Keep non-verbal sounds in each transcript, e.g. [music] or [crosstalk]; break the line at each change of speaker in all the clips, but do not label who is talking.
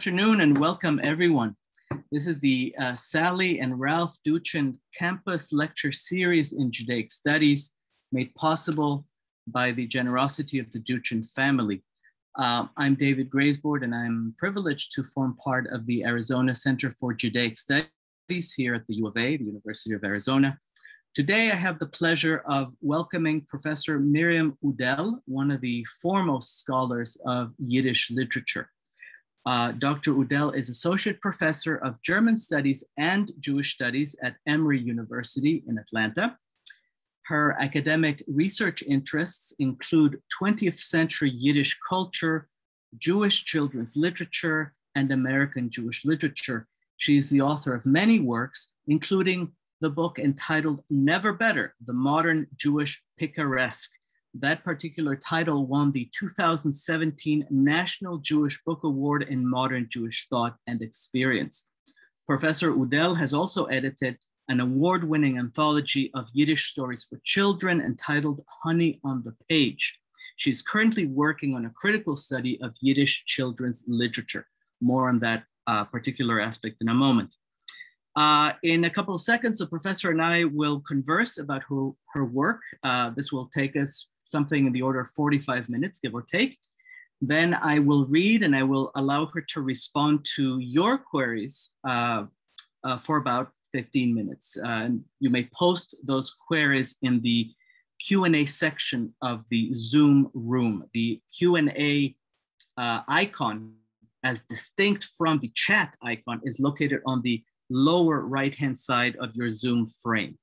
afternoon and welcome everyone. This is the uh, Sally and Ralph Duchin Campus Lecture Series in Judaic Studies made possible by the generosity of the Duchin family. Uh, I'm David Graizbord and I'm privileged to form part of the Arizona Center for Judaic Studies here at the U of A, the University of Arizona. Today I have the pleasure of welcoming Professor Miriam Udel, one of the foremost scholars of Yiddish literature. Uh, Dr. Udel is Associate Professor of German Studies and Jewish Studies at Emory University in Atlanta. Her academic research interests include 20th century Yiddish culture, Jewish children's literature, and American Jewish literature. She's the author of many works, including the book entitled Never Better, The Modern Jewish Picaresque, that particular title won the 2017 National Jewish Book Award in Modern Jewish Thought and Experience. Professor Udel has also edited an award winning anthology of Yiddish stories for children entitled Honey on the Page. She's currently working on a critical study of Yiddish children's literature. More on that uh, particular aspect in a moment. Uh, in a couple of seconds, the professor and I will converse about her, her work. Uh, this will take us something in the order of 45 minutes, give or take. Then I will read and I will allow her to respond to your queries uh, uh, for about 15 minutes. Uh, and you may post those queries in the Q&A section of the Zoom room. The Q&A uh, icon, as distinct from the chat icon, is located on the lower right-hand side of your Zoom frame.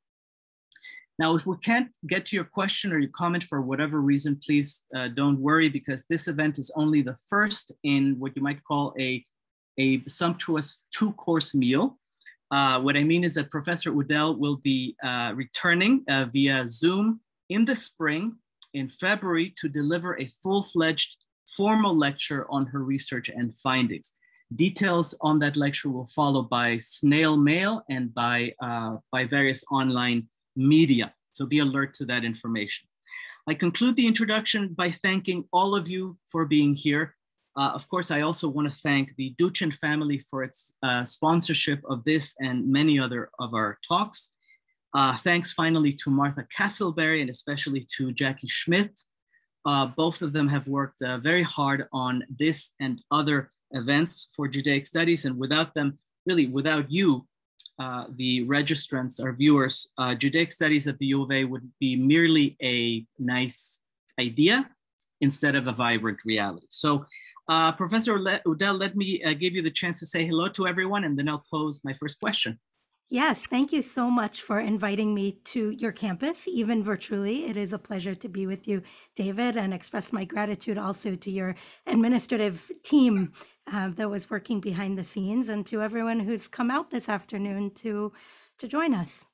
Now, if we can't get to your question or your comment for whatever reason, please uh, don't worry because this event is only the first in what you might call a, a sumptuous two course meal. Uh, what I mean is that Professor Udel will be uh, returning uh, via Zoom in the spring in February to deliver a full-fledged formal lecture on her research and findings. Details on that lecture will follow by snail mail and by, uh, by various online media. So be alert to that information. I conclude the introduction by thanking all of you for being here. Uh, of course, I also want to thank the Duchin family for its uh, sponsorship of this and many other of our talks. Uh, thanks finally to Martha Castleberry and especially to Jackie Schmidt. Uh, both of them have worked uh, very hard on this and other events for Judaic Studies. And without them, really without you, uh, the registrants, our viewers, uh, Judaic studies at the U of A would be merely a nice idea instead of a vibrant reality. So uh, Professor Udel, let me uh, give you the chance to say hello to everyone and then I'll pose my first question.
Yes, thank you so much for inviting me to your campus, even virtually. It is a pleasure to be with you, David, and express my gratitude also to your administrative team uh, that was working behind the scenes and to everyone who's come out this afternoon to, to join us.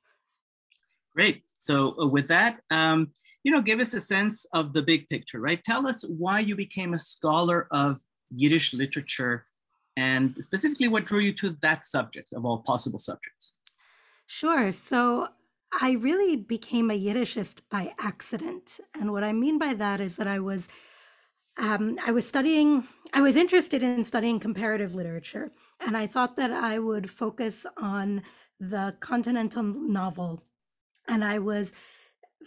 Great. So uh, with that, um, you know, give us a sense of the big picture, right? Tell us why you became a scholar of Yiddish literature and specifically what drew you to that subject of all possible subjects.
Sure. So I really became a Yiddishist by accident. And what I mean by that is that I was um, I was studying, I was interested in studying comparative literature, and I thought that I would focus on the continental novel. And I was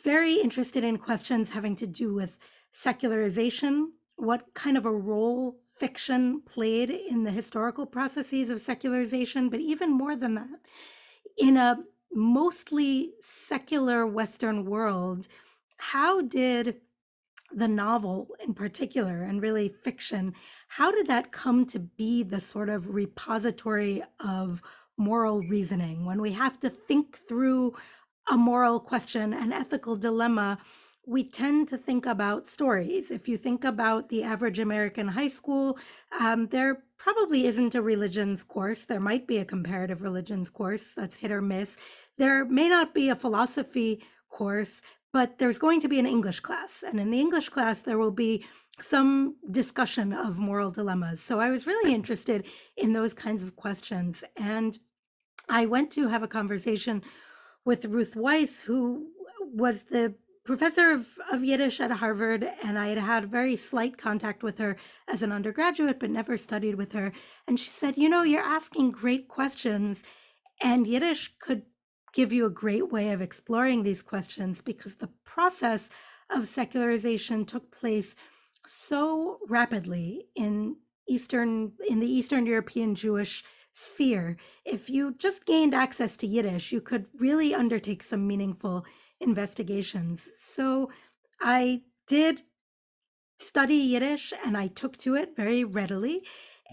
very interested in questions having to do with secularization, what kind of a role fiction played in the historical processes of secularization, but even more than that, in a mostly secular Western world, how did the novel in particular and really fiction, how did that come to be the sort of repository of moral reasoning when we have to think through a moral question, an ethical dilemma? we tend to think about stories. If you think about the average American high school, um, there probably isn't a religions course. There might be a comparative religions course that's hit or miss. There may not be a philosophy course, but there's going to be an English class. And in the English class, there will be some discussion of moral dilemmas. So I was really interested in those kinds of questions. And I went to have a conversation with Ruth Wisse, who was the professor of, of Yiddish at Harvard, and I had had very slight contact with her as an undergraduate, but never studied with her. And she said, You know, you're asking great questions, and Yiddish could give you a great way of exploring these questions because the process of secularization took place so rapidly in Eastern in the Eastern European Jewish sphere. If you just gained access to Yiddish, you could really undertake some meaningful investigations. So I did study Yiddish and I took to it very readily.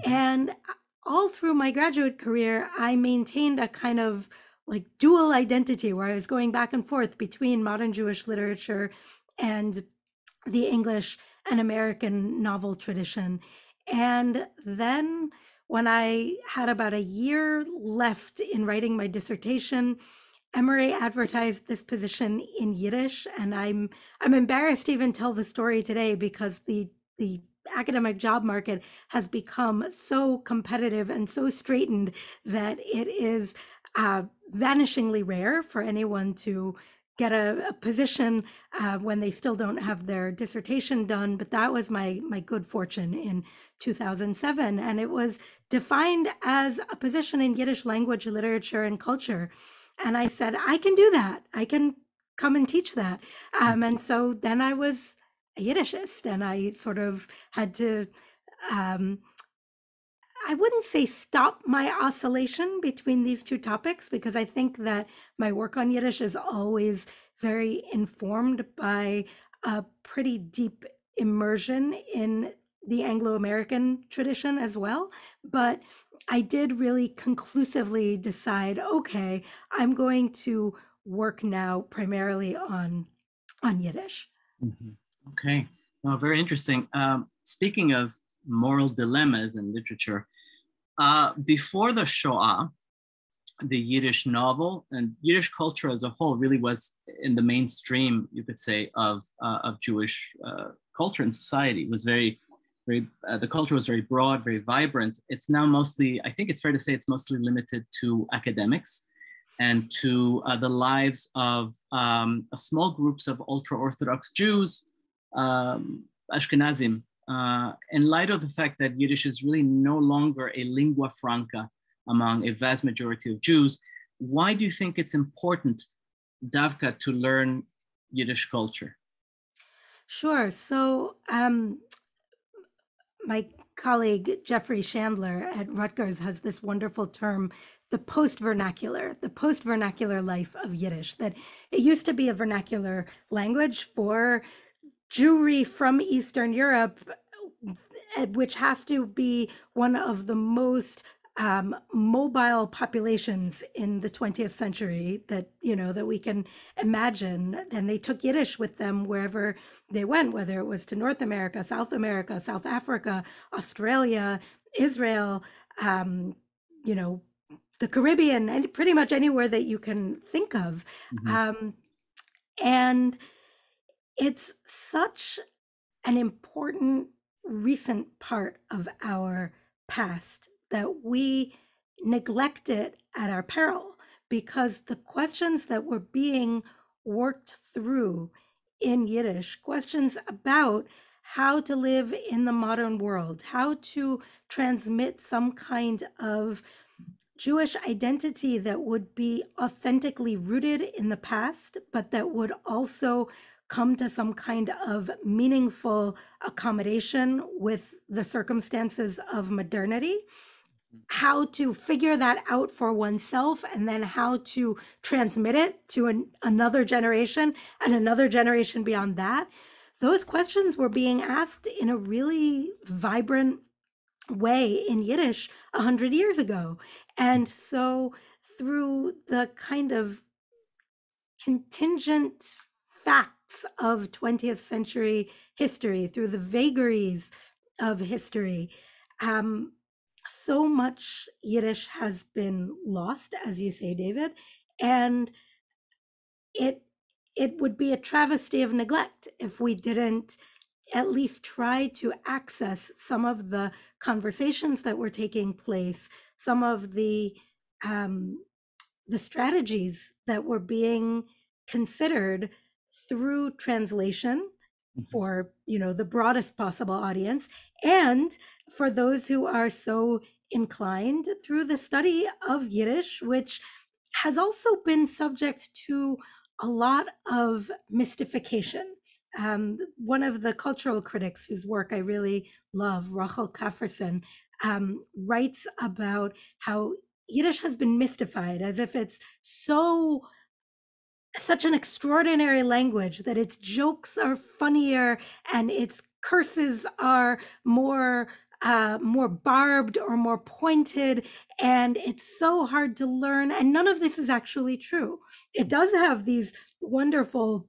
Mm-hmm. And all through my graduate career, I maintained a kind of like dual identity where I was going back and forth between modern Jewish literature and the English and American novel tradition. And then when I had about a year left in writing my dissertation, Emory advertised this position in Yiddish, and I'm I'm embarrassed to even tell the story today because the the academic job market has become so competitive and so straitened that it is uh, vanishingly rare for anyone to get a, a position uh, when they still don't have their dissertation done. But that was my my good fortune in 2007, and it was defined as a position in Yiddish language, literature, and culture. And I said, I can do that. I can come and teach that. Um, and so then I was a Yiddishist, and I sort of had to. Um, I wouldn't say stop my oscillation between these two topics because I think that my work on Yiddish is always very informed by a pretty deep immersion in the Anglo American tradition as well. But I did really conclusively decide okay, I'm going to work now primarily on on Yiddish.
Mm-hmm. Okay, well, very interesting. Um, speaking of moral dilemmas in literature, uh, before the Shoah, the Yiddish novel and Yiddish culture as a whole really was in the mainstream, you could say, of, uh, of Jewish uh, culture and society. It was very, very, uh, the culture was very broad, very vibrant. It's now mostly, I think it's fair to say it's mostly limited to academics and to uh, the lives of um, small groups of ultra Orthodox Jews, um, Ashkenazim, uh, in light of the fact that Yiddish is really no longer a lingua franca among a vast majority of Jews, why do you think it's important, Davka, to learn Yiddish culture?
Sure. So, um, my colleague Jeffrey Shandler at Rutgers has this wonderful term, the post vernacular, the post vernacular life of Yiddish, that it used to be a vernacular language for Jewry from Eastern Europe, eh, which has to be one of the most um, mobile populations in the 20th century that you know that we can imagine and they took yiddish with them wherever they went whether it was to north america south america south africa australia israel um, you know the caribbean and pretty much anywhere that you can think of mm-hmm. um, and it's such an important recent part of our past that we neglect it at our peril because the questions that were being worked through in Yiddish, questions about how to live in the modern world, how to transmit some kind of Jewish identity that would be authentically rooted in the past, but that would also come to some kind of meaningful accommodation with the circumstances of modernity. How to figure that out for oneself and then how to transmit it to an, another generation and another generation beyond that. Those questions were being asked in a really vibrant way in yiddish 100 years ago. And so through the kind of contingent fact of 20th century history, through the vagaries of history. Um, so much Yiddish has been lost, as you say, David, and it it would be a travesty of neglect if we didn't at least try to access some of the conversations that were taking place, some of the um, the strategies that were being considered through translation
Mhm.
for you know the broadest possible audience and for those who are so inclined through the study of yiddish which has also been subject to a lot of mystification um, one of the cultural critics whose work i really love rachel kafrissen um, writes about how yiddish has been mystified as if it's so such an extraordinary language that its jokes are funnier and its curses are more uh, more barbed or more pointed and it's so hard to learn and none of this is actually true. It does have these wonderful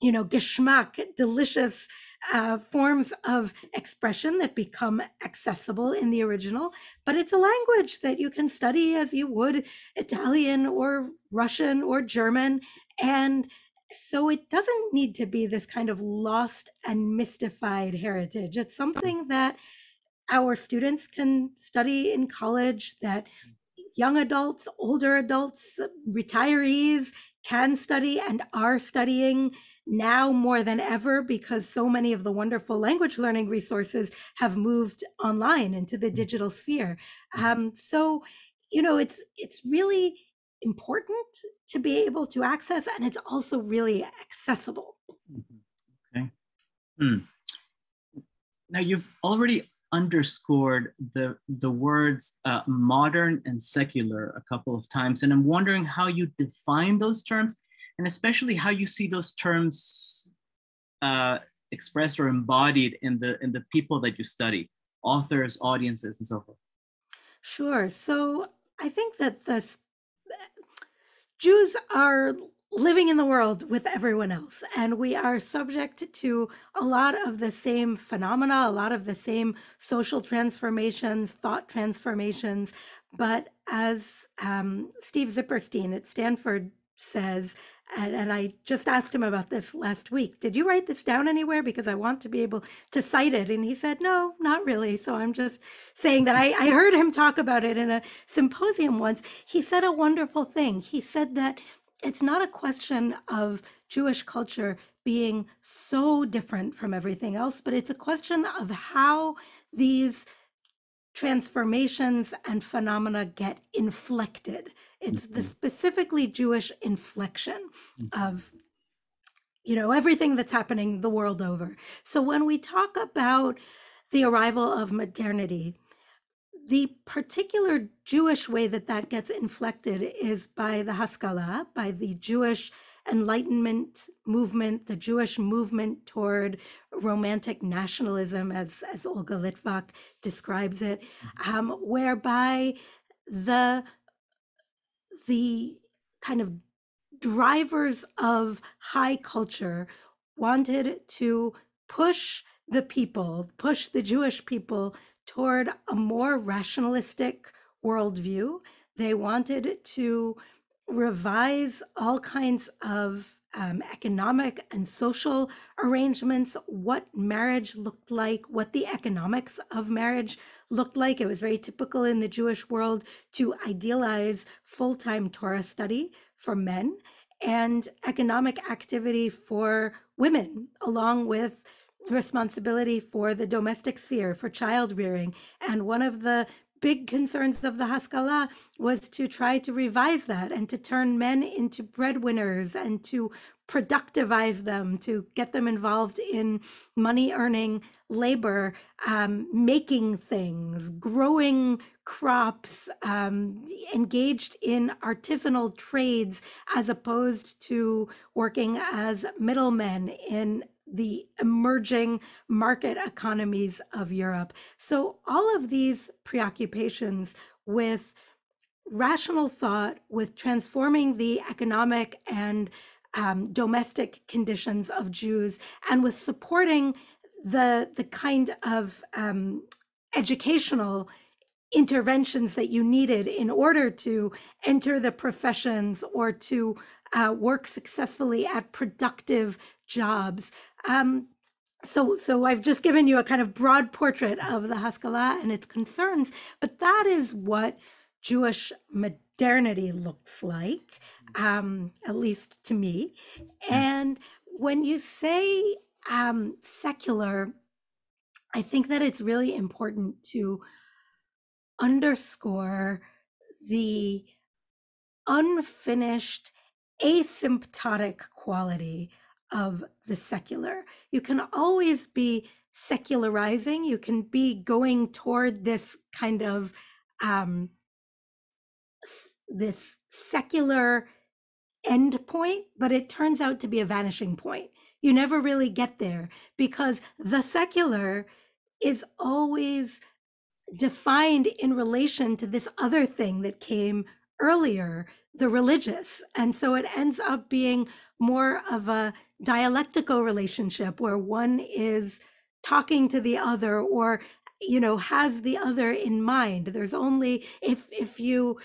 you know geschmack delicious uh, forms of expression that become accessible in the original but it's a language that you can study as you would italian or russian or german and so it doesn't need to be this kind of lost and mystified heritage. It's something that our students can study in college, that young adults, older adults, retirees can study and are studying now more than ever because so many of the wonderful language learning resources have moved online into the digital sphere. Um, so, you know, it's it's really important to be able to access and it's also really accessible.
Okay. Hmm. Now you've already underscored the the words uh, modern and secular a couple of times, and I'm wondering how you define those terms, and especially how you see those terms uh, expressed or embodied in the in the people that you study, authors, audiences, and so forth.
Sure. So I think that the Jews are living in the world with everyone else, and we are subject to a lot of the same phenomena, a lot of the same social transformations, thought transformations. But as um, Steve Zipperstein at Stanford says, and, and I just asked him about this last week. Did you write this down anywhere? Because I want to be able to cite it. And he said, no, not really. So I'm just saying that I, I heard him talk about it in a symposium once. He said a wonderful thing. He said that it's not a question of Jewish culture being so different from everything else, but it's a question of how these transformations and phenomena get inflected. It's the
Mhm.
specifically Jewish inflection
Mhm.
of you know everything that's happening the world over. So when we talk about the arrival of modernity, the particular Jewish way that that gets inflected is by the Haskalah, by the Jewish Enlightenment movement, the Jewish movement toward romantic nationalism, as, as Olga Litvak describes it, um, whereby the the kind of drivers of high culture wanted to push the people, push the Jewish people toward a more rationalistic worldview. They wanted to revise all kinds of um, economic and social arrangements, what marriage looked like, what the economics of marriage looked like. It was very typical in the Jewish world to idealize full time Torah study for men and economic activity for women, along with responsibility for the domestic sphere, for child rearing. And one of the big concerns of the Haskalah was to try to revise that and to turn men into breadwinners and to productivize them, to get them involved in money earning labor, um, making things, growing crops, um, engaged in artisanal trades, as opposed to working as middlemen in the emerging market economies of Europe. So, all of these preoccupations with rational thought, with transforming the economic and um, domestic conditions of Jews, and with supporting the the kind of um, educational interventions that you needed in order to enter the professions or to uh, work successfully at productive jobs. Um, so, so I've just given you a kind of broad portrait of the Haskalah and its concerns, but that is what Jewish modernity looks like, um, at least to me. And when you say um, secular, I think that it's really important to underscore the unfinished, asymptotic quality of the secular. You can always be secularizing, you can be going toward this kind of um, this secular end point, but it turns out to be a vanishing point. You never really get there because the secular is always defined in relation to this other thing that came earlier, the religious. And so it ends up being more of a dialectical relationship where one is talking to the other or you know has the other in mind there's only if if you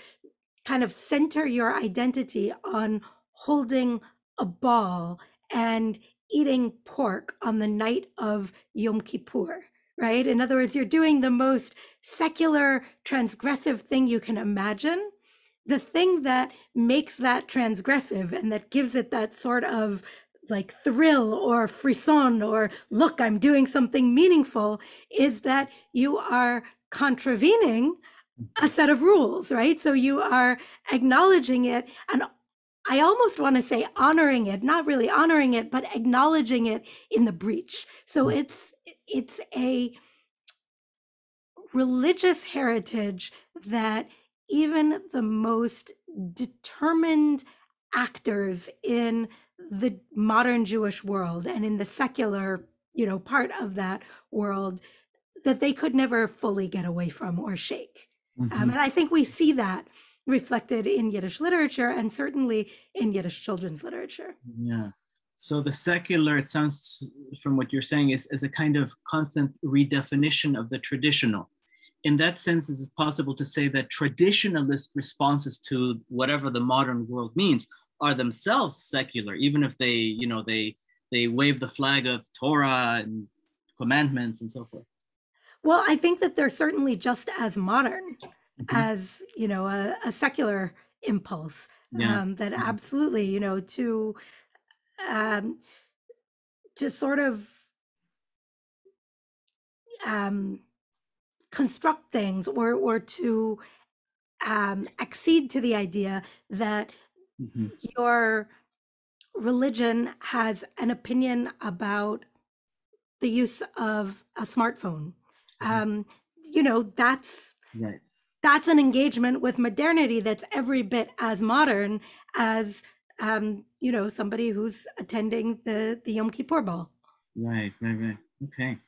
kind of center your identity on holding a ball and eating pork on the night of Yom Kippur, right? In other words, you're doing the most secular, transgressive thing you can imagine. The thing that makes that transgressive and that gives it that sort of like thrill or frisson or look, I'm doing something meaningful is that you are contravening a set of rules, right? So you are acknowledging it and I almost want to say honoring it, not really honoring it, but acknowledging it in the breach. So mm. it's it's a religious heritage that even the most determined actors in the modern Jewish world and in the secular, you know, part of that world that they could never fully get away from or shake. Um, mm-hmm. Um, and I think we see that reflected in Yiddish literature and certainly in Yiddish children's literature.
Yeah. So the secular, it sounds from what you're saying, is, is a kind of constant redefinition of the traditional. In that sense, is it possible to say that traditionalist responses to whatever the modern world means are themselves secular, even if they, you know, they they wave the flag of Torah and commandments and so forth?
Well, I think that they're certainly just as modern mm-hmm. as you know a, a secular impulse. Yeah. Um, that mm-hmm. absolutely, you know, to um, to sort of um, construct things or or to um, accede to the idea that mm-hmm. your religion has an opinion about the use of a smartphone. Mm-hmm. Um, you know, that's right. that's an engagement with modernity that's every bit as modern as um, you know somebody who's attending the the Yom Kippur ball.
Right, right, right. Okay.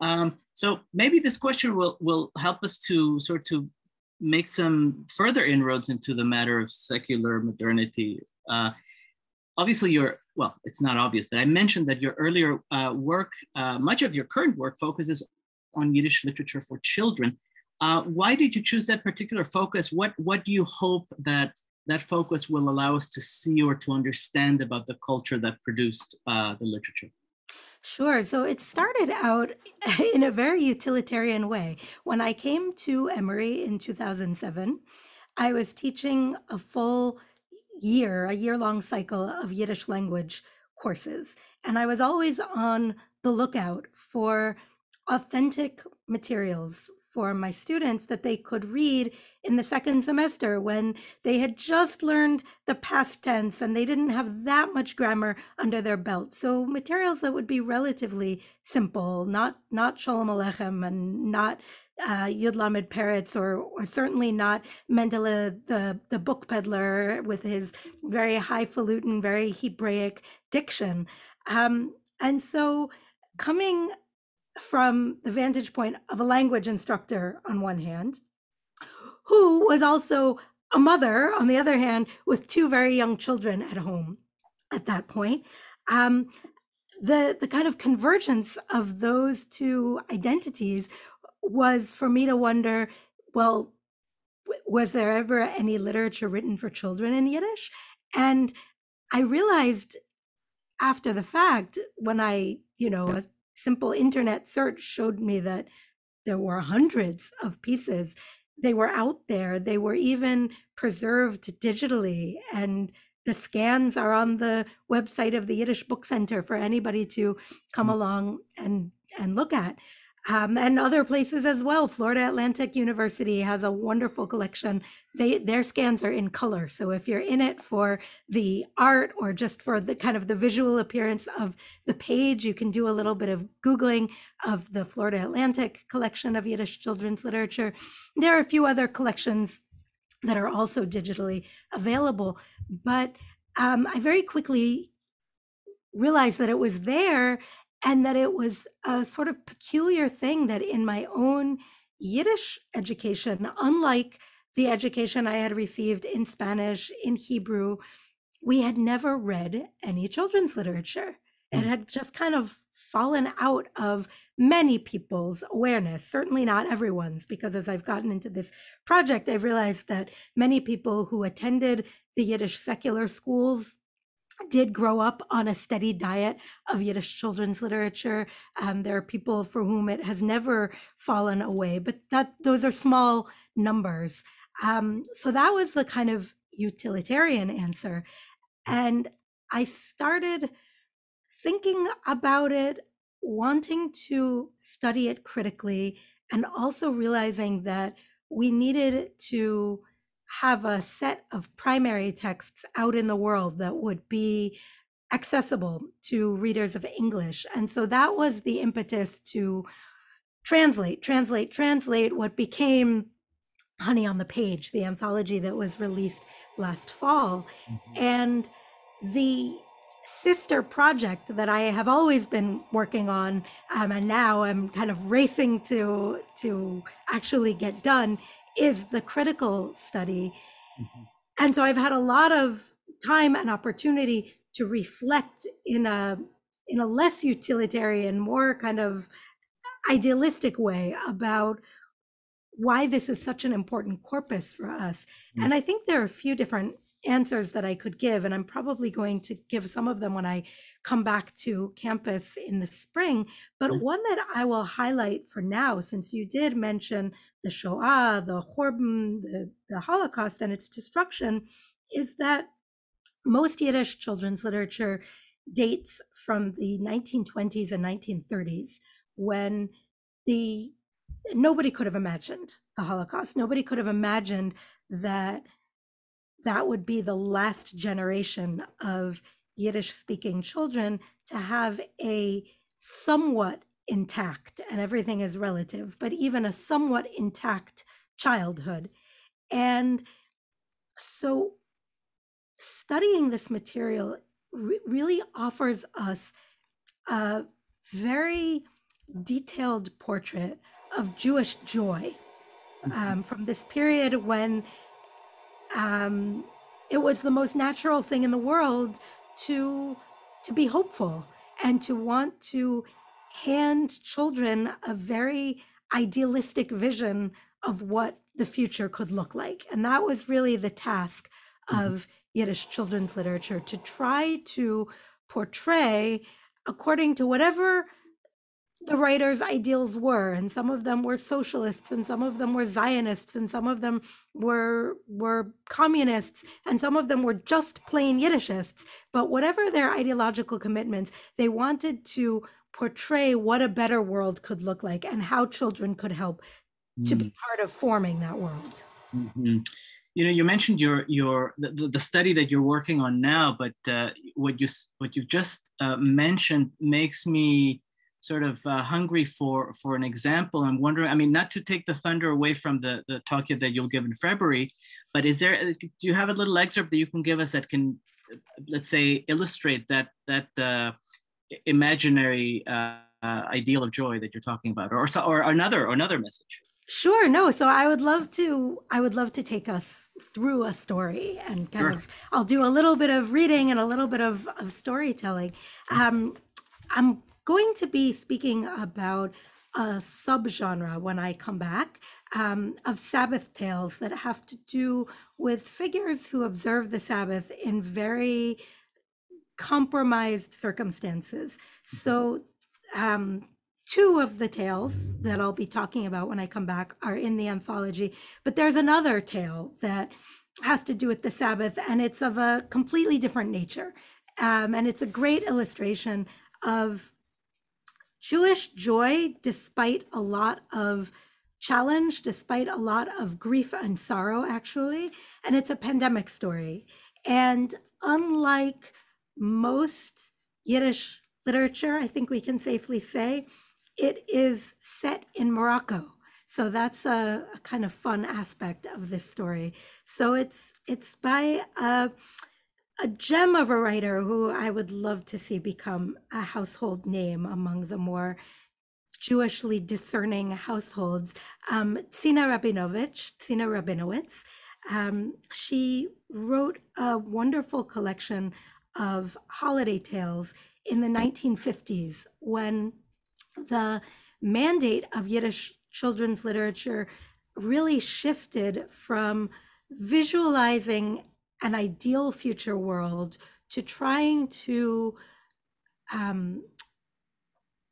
Um, so maybe this question will will help us to sort to make some further inroads into the matter of secular modernity uh, obviously, your well, it's not obvious, but I mentioned that your earlier uh, work, uh, much of your current work, focuses on Yiddish literature for children. Uh, why did you choose that particular focus? What what do you hope that that focus will allow us to see or to understand about the culture that produced uh, the literature?
Sure. So it started out [laughs] in a very utilitarian way. When I came to Emory in 2007, I was teaching a full year, a year long cycle of Yiddish language courses. And I was always on the lookout for authentic materials for my students that they could read in the second semester when they had just learned the past tense and they didn't have that much grammar under their belt. So materials that would be relatively simple, not not Sholem Aleichem and not uh, Yud Lamed Peretz, or, or certainly not Mendele, the, the book peddler, with his very highfalutin, very Hebraic diction. Um, and so, coming from the vantage point of a language instructor on one hand, who was also a mother on the other hand, with two very young children at home at that point. Um, the the kind of convergence of those two identities was for me to wonder well, was there ever any literature written for children in Yiddish? And I realized after the fact, when I, you know, simple internet search showed me that there were hundreds of pieces. They were out there, they were even preserved digitally, and the scans are on the website of the Yiddish Book Center for anybody to come
Mm.
along and and look at. Um, and other places as well. Florida Atlantic University has a wonderful collection. They their scans are in color, so if you're in it for the art or just for the kind of the visual appearance of the page, you can do a little bit of googling of the Florida Atlantic collection of Yiddish children's literature. There are a few other collections that are also digitally available, but um, I very quickly realized that it was there and that it was a sort of peculiar thing that in my own Yiddish education, unlike the education I had received in Spanish, in Hebrew, we had never read any children's literature. It
Mm.
had just kind of fallen out of many people's awareness, certainly not everyone's, because as I've gotten into this project, I've realized that many people who attended the Yiddish secular schools did grow up on a steady diet of Yiddish children's literature. Um, there are people for whom it has never fallen away, but that those are small numbers. Um, so that was the kind of utilitarian answer. And I started thinking about it, wanting to study it critically, and also realizing that we needed to have a set of primary texts out in the world that would be accessible to readers of English. And so that was the impetus to translate, translate, translate what became Honey on the Page, the anthology that was released last fall.
Mhm.
And the sister project that I have always been working on, um, and now I'm kind of racing to to actually get done, is the critical study.
Mhm.
And so I've had a lot of time and opportunity to reflect in a in a less utilitarian, more kind of idealistic way about why this is such an important corpus for us.
Mm.
And I think there are a few different answers that I could give, and I'm probably going to give some of them when I come back to campus in the spring. But
Mm.
one that I will highlight for now, since you did mention the Shoah, the Horben, the, the Holocaust, and its destruction, is that most Yiddish children's literature dates from the 1920s and 1930s when the nobody could have imagined the Holocaust. Nobody could have imagined that that would be the last generation of Yiddish speaking children to have a somewhat intact, and everything is relative, but even a somewhat intact childhood. And so studying this material re- really offers us a very detailed portrait of Jewish joy um, from this period when um, it was the most natural thing in the world to to be hopeful and to want to hand children a very idealistic vision of what the future could look like and that was really the task
Mhm.
of yiddish children's literature to try to portray according to whatever the writers' ideals were, and some of them were socialists, and some of them were Zionists, and some of them were were communists, and some of them were just plain Yiddishists. But whatever their ideological commitments, they wanted to portray what a better world could look like and how children could help to be part of forming that world.
Mhm. You know, you mentioned your your the, the- the study that you're working on now, but uh, what you what you've just uh, mentioned makes me sort of uh, hungry for for an example. I'm wondering. I mean, not to take the thunder away from the the talk that you'll give in February, but is there? uh, Do you have a little excerpt that you can give us that can, uh, let's say, illustrate that that uh, imaginary uh, uh, ideal of joy that you're talking about, or or another or another message?
Sure, no. So I would love to I would love to take us through a story and kind
Sure.
of I'll do a little bit of reading and a little bit of, of storytelling. Um, I'm going to be speaking about a subgenre when I come back um, of Sabbath tales that have to do with figures who observe the Sabbath in very compromised circumstances. So, um, two of the tales that I'll be talking about when I come back are in the anthology, but there's another tale that has to do with the Sabbath, and it's of a completely different nature. Um, and it's a great illustration of Jewish joy despite a lot of challenge, despite a lot of grief and sorrow, actually. And it's a pandemic story. And unlike most Yiddish literature, I think we can safely say, it is set in Morocco. So that's a, a kind of fun aspect of this story. So it's it's by a, a gem of a writer who I would love to see become a household name among the more Jewishly discerning households. Um, Tzina Rabinovich, Tzina Rabinowitz, um, she wrote a wonderful collection of holiday tales in the 1950s when the mandate of Yiddish children's literature really shifted from visualizing an ideal future world to trying to um,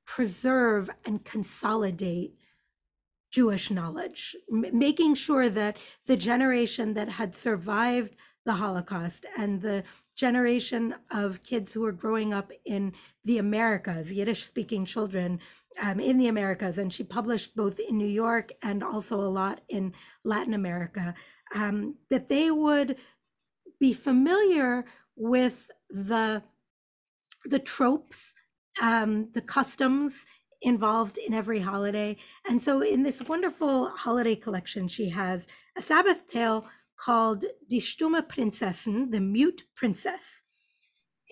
preserve and consolidate Jewish knowledge, m- making sure that the generation that had survived the Holocaust and the generation of kids who were growing up in the Americas, Yiddish speaking children um, in the Americas. And she published both in New York and also a lot in Latin America, um, that they would be familiar with the, the tropes, um, the customs involved in every holiday. And so in this wonderful holiday collection, she has a Sabbath tale called Die Stumme Prinzessin, the Mute Princess.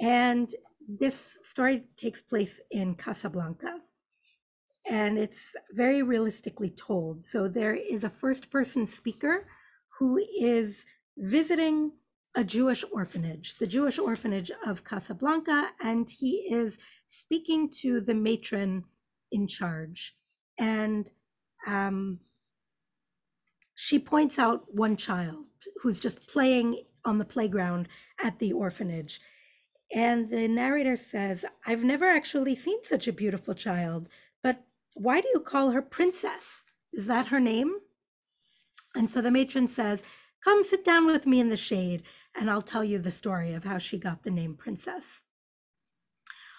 And this story takes place in Casablanca. And it's very realistically told. So there is a first person speaker who is visiting a Jewish orphanage, the Jewish orphanage of Casablanca, and he is speaking to the matron in charge. And um, she points out one child who's just playing on the playground at the orphanage. And the narrator says, I've never actually seen such a beautiful child, but why do you call her princess? Is that her name? And so the matron says, Come sit down with me in the shade, and I'll tell you the story of how she got the name princess.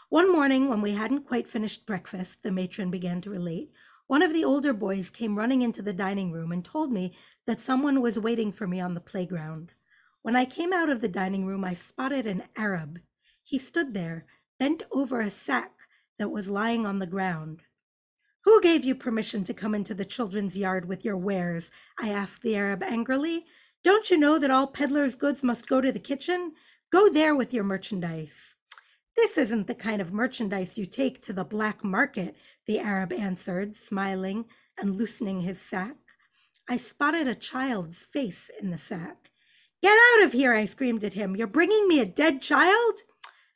One morning, when we hadn't quite finished breakfast, the matron began to relate, one of the older boys came running into the dining room and told me that someone was waiting for me on the playground. When I came out of the dining room, I spotted an Arab. He stood there, bent over a sack that was lying on the ground. Who gave you permission to come into the children's yard with your wares? I asked the Arab angrily. Don't you know that all peddlers' goods must go to the kitchen? Go there with your merchandise. This isn't the kind of merchandise you take to the black market, the Arab answered, smiling and loosening his sack. I spotted a child's face in the sack. Get out of here, I screamed at him. You're bringing me a dead child?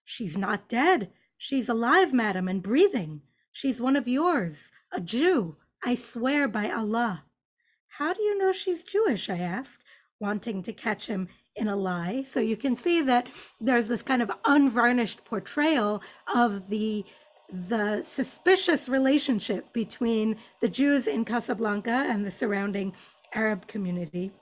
She's not dead. She's alive, madam, and breathing. She's one of yours, a Jew. I swear by Allah. How do you know she's Jewish? I asked, wanting to catch him in a lie. So you can see that there's this kind of unvarnished portrayal of the the suspicious relationship between the Jews in Casablanca and the surrounding Arab community.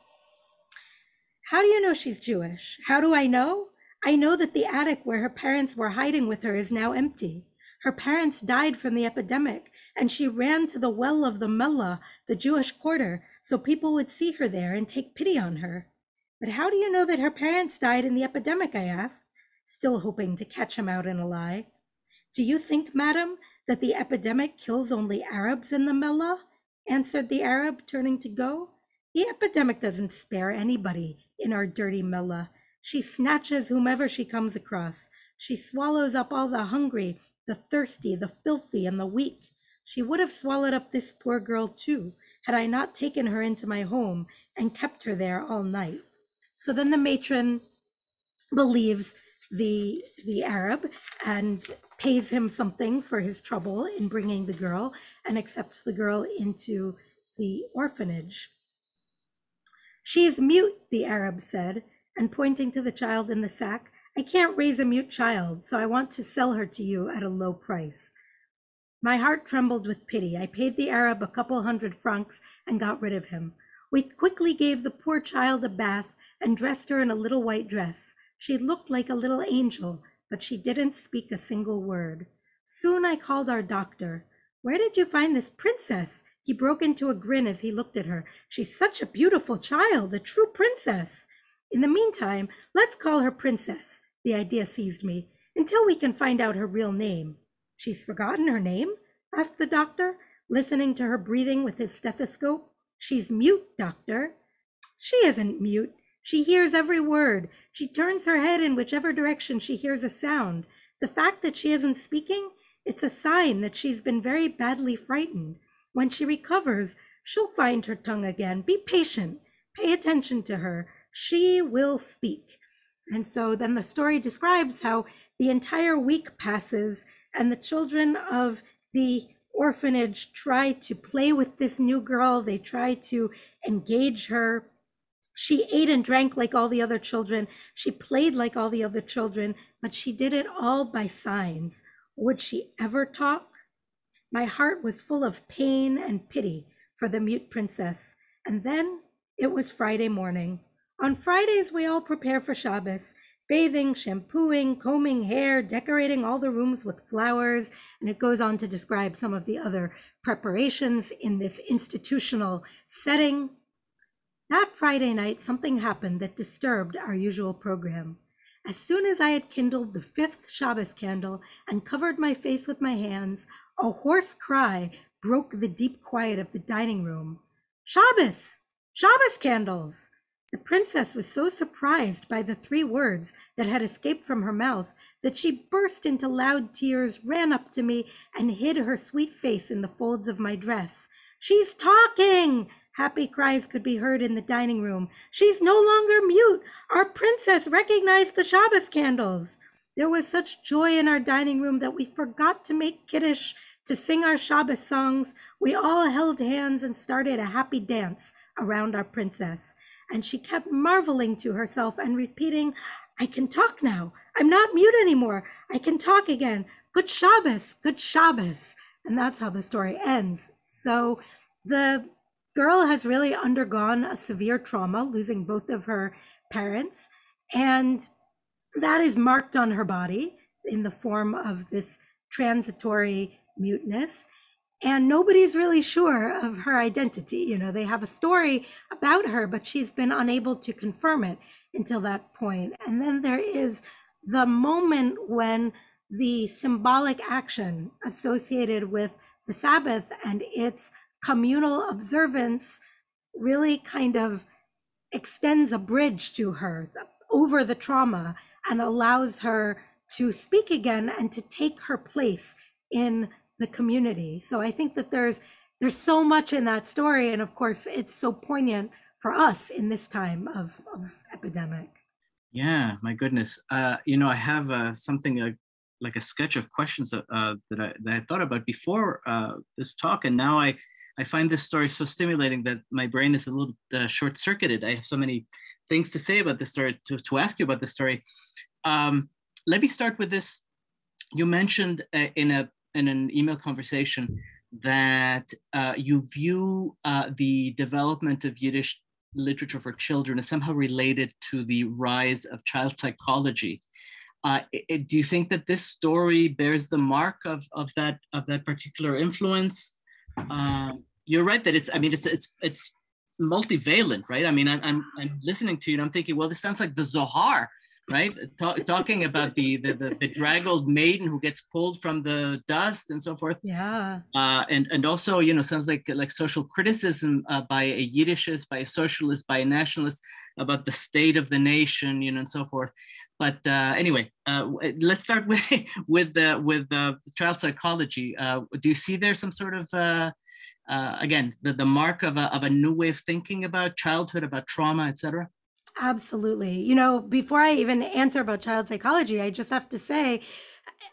How do you know she's Jewish? How do I know? I know that the attic where her parents were hiding with her is now empty. Her parents died from the epidemic, and she ran to the well of the Mellah, the Jewish quarter, so people would see her there and take pity on her. But how do you know that her parents died in the epidemic? I asked, still hoping to catch him out in a lie. Do you think, madam, that the epidemic kills only Arabs in the Mellah? answered the Arab, turning to go. The epidemic doesn't spare anybody in our dirty Mellah. She snatches whomever she comes across. She swallows up all the hungry, the thirsty, the filthy, and the weak. She would have swallowed up this poor girl too, had I not taken her into my home and kept her there all night. So then the matron believes the the Arab and pays him something for his trouble in bringing the girl and accepts the girl into the orphanage. She is mute, the Arab said, and pointing to the child in the sack, I can't raise a mute child, so I want to sell her to you at a low price. My heart trembled with pity. I paid the Arab a couple hundred francs and got rid of him. We quickly gave the poor child a bath and dressed her in a little white dress. She looked like a little angel, but she didn't speak a single word. Soon I called our doctor. Where did you find this princess? He broke into a grin as he looked at her. She's such a beautiful child, a true princess. In the meantime, let's call her Princess. The idea seized me, until we can find out her real name. She's forgotten her name? asked the doctor, listening to her breathing with his stethoscope. She's mute, doctor. She isn't mute. She hears every word. She turns her head in whichever direction she hears a sound. The fact that she isn't speaking, it's a sign that she's been very badly frightened. When she recovers, she'll find her tongue again. Be patient. Pay attention to her. She will speak. And so then the story describes how the entire week passes and the children of the orphanage try to play with this new girl. They try to engage her. She ate and drank like all the other children. She played like all the other children, but she did it all by signs. Would she ever talk? My heart was full of pain and pity for the mute princess. And then it was Friday morning. On Fridays, we all prepare for Shabbos bathing, shampooing, combing hair, decorating all the rooms with flowers. And it goes on to describe some of the other preparations in this institutional setting. That Friday night, something happened that disturbed our usual program. As soon as I had kindled the fifth Shabbos candle and covered my face with my hands, a hoarse cry broke the deep quiet of the dining room. Shabbos! Shabbos candles! The princess was so surprised by the three words that had escaped from her mouth that she burst into loud tears, ran up to me, and hid her sweet face in the folds of my dress. She's talking! Happy cries could be heard in the dining room. She's no longer mute. Our princess recognized the Shabbos candles. There was such joy in our dining room that we forgot to make Kiddush, to sing our Shabbos songs. We all held hands and started a happy dance around our princess and she kept marveling to herself and repeating, I can talk now. I'm not mute anymore. I can talk again. Good Shabbos, good Shabbos. And that's how the story ends. So the girl has really undergone a severe trauma, losing both of her parents. And that is marked on her body in the form of this transitory muteness and nobody's really sure of her identity. You know, they have a story about her, but she's been unable to confirm it until that point. And then there is the moment when the symbolic action associated with the Sabbath and its communal observance really kind of extends a bridge to her over the trauma and allows her to speak again and to take her place in the community. So I think that there's there's so much in that story, and of course, it's so poignant for us in this time of of epidemic.
Yeah, my goodness. Uh, you know, I have uh, something uh, like a sketch of questions uh, that I that I thought about before uh, this talk, and now I I find this story so stimulating that my brain is a little uh, short circuited. I have so many things to say about the story to to ask you about the story. Um, let me start with this. You mentioned uh, in a in an email conversation that uh, you view uh, the development of Yiddish literature for children as somehow related to the rise of child psychology. Uh, it, do you think that this story bears the mark of, of that of that particular influence? Um, you're right that it's. I mean, it's it's it's multivalent, right? I mean, I'm, I'm I'm listening to you and I'm thinking, well, this sounds like the Zohar right? Talk, talking about the, the, the bedraggled maiden who gets pulled from the dust and so forth.
Yeah.
Uh, and and also, you know, sounds like like social criticism uh, by a Yiddishist, by a socialist, by a nationalist about the state of the nation, you know, and so forth. But uh, anyway, uh, let's start [laughs] with with the with the child psychology. Uh, do you see there some sort of uh, again the, the mark of a, of a new way of thinking about childhood, about trauma, etc.?
Absolutely. You know, before I even answer about child psychology, I just have to say,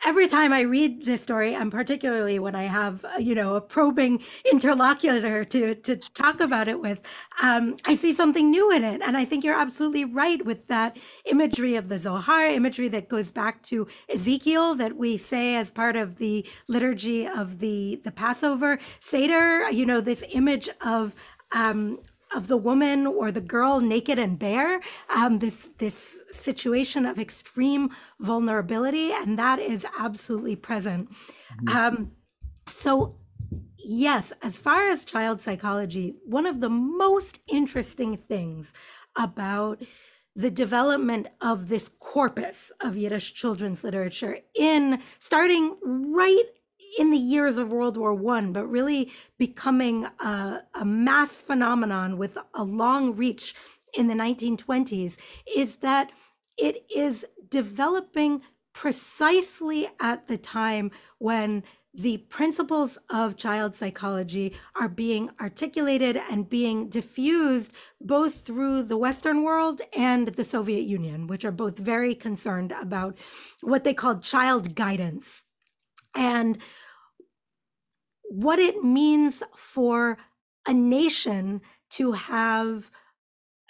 every time I read this story, and particularly when I have, uh, you know, a probing interlocutor to to talk about it with, um, I see something new in it. And I think you're absolutely right with that imagery of the Zohar, imagery that goes back to Ezekiel that we say as part of the liturgy of the the Passover Seder. You know, this image of um, of the woman or the girl naked and bare, um, this this situation of extreme vulnerability, and that is absolutely present. Mm-hmm. Um, so, yes, as far as child psychology, one of the most interesting things about the development of this corpus of Yiddish children's literature in starting right in the years of World War One, but really becoming a, a mass phenomenon with a long reach in the 1920s, is that it is developing precisely at the time when the principles of child psychology are being articulated and being diffused both through the Western world and the Soviet Union, which are both very concerned about what they called child guidance. And what it means for a nation to have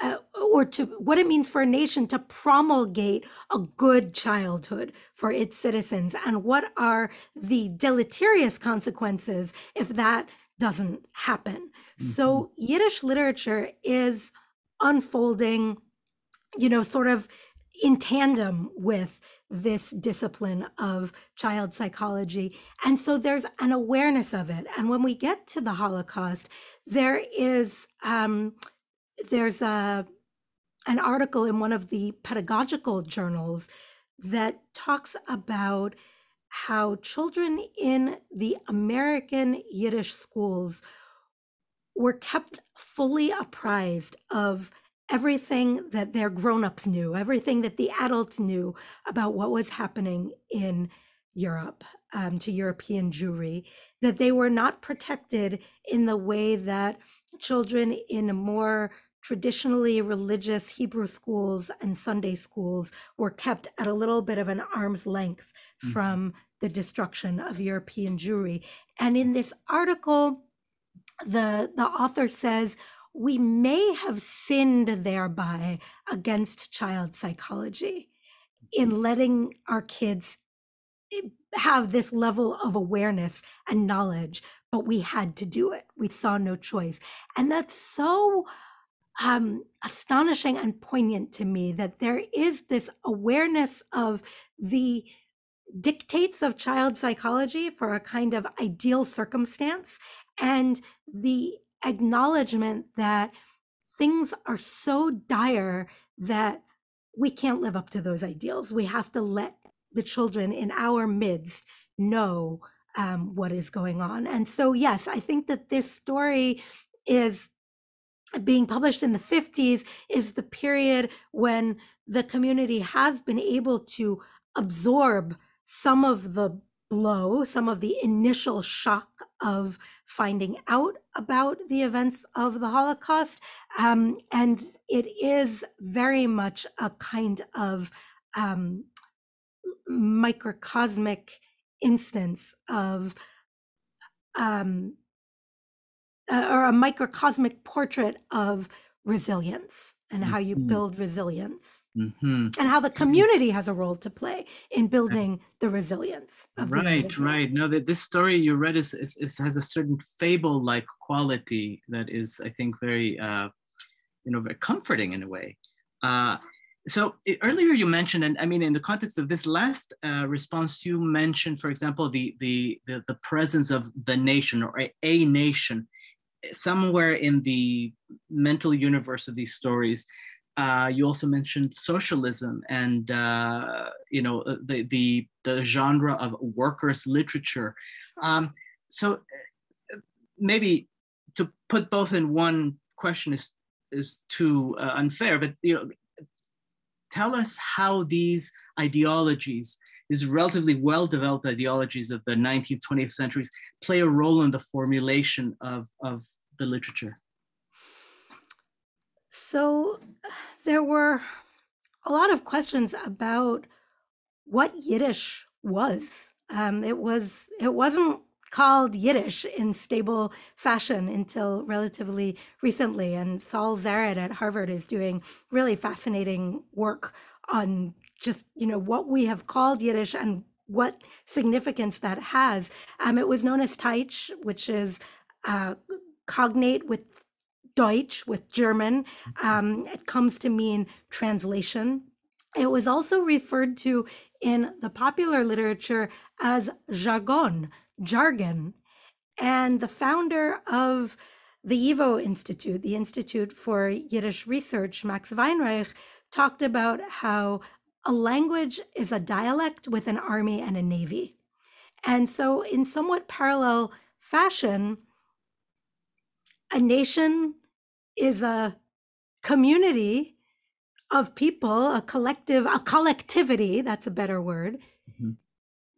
uh, or to what it means for a nation to promulgate a good childhood for its citizens and what are the deleterious consequences if that doesn't happen mm-hmm. so yiddish literature is unfolding you know sort of in tandem with this discipline of child psychology. And so there's an awareness of it. And when we get to the Holocaust, there is um, there's a an article in one of the pedagogical journals that talks about how children in the American Yiddish schools were kept fully apprised of everything that their grown-ups knew, everything that the adults knew about what was happening in Europe um, to European Jewry, that they were not protected in the way that children in more traditionally religious Hebrew schools and Sunday schools were kept at a little bit of an arm's length mm-hmm. from the destruction of European Jewry. And in this article, the, the author says, we may have sinned thereby against child psychology in letting our kids eh, have this level of awareness and knowledge, but we had to do it. We saw no choice. And that's so um, astonishing and poignant to me that there is this awareness of the dictates of child psychology for a kind of ideal circumstance and the acknowledgement that things are so dire that we can't live up to those ideals. We have to let the children in our midst know um, what is going on. And so, yes, I think that this story is being published in the 50s is the period when the community has been able to absorb some of the blow, some of the initial shock of finding out about the events of the Holocaust. Um, and it is very much a kind of um, microcosmic instance of um, uh, or a microcosmic portrait of resilience and how you mm-hmm. build resilience. Mm-hmm. and how the community has a role to play in building the resilience of
right right. No that this story you read is, is, is has a certain fable like quality that is i think very uh, you know very comforting in a way. Uh, so it, earlier you mentioned and i mean in the context of this last uh, response you mentioned for example the, the the the presence of the nation or a, a nation somewhere in the mental universe of these stories uh, you also mentioned socialism and uh, you know uh, the, the the genre of workers literature. Um, so uh, maybe to put both in one question is is too uh, unfair, but you know, tell us how these ideologies, these relatively well-developed ideologies of the 19th, 20th centuries, play a role in the formulation of of the literature.
So there were a lot of questions about what Yiddish was. Um, it was it wasn't called Yiddish in stable fashion until relatively recently. And Saul Zaritt at Harvard is doing really fascinating work on just you know what we have called Yiddish and what significance that has. Um, it was known as Teitsch, which is uh, cognate with Deutsch with German. Mm-hmm. Um, it comes to mean translation. It was also referred to in the popular literature as jargon, jargon. And the founder of the YIVO Institute, the Institute for Yiddish Research, Max Weinreich, talked about how a language is a dialect with an army and a navy. And so, in somewhat parallel fashion, a nation is a community of people, a collective, a collectivity, that's a better word. Mm-hmm.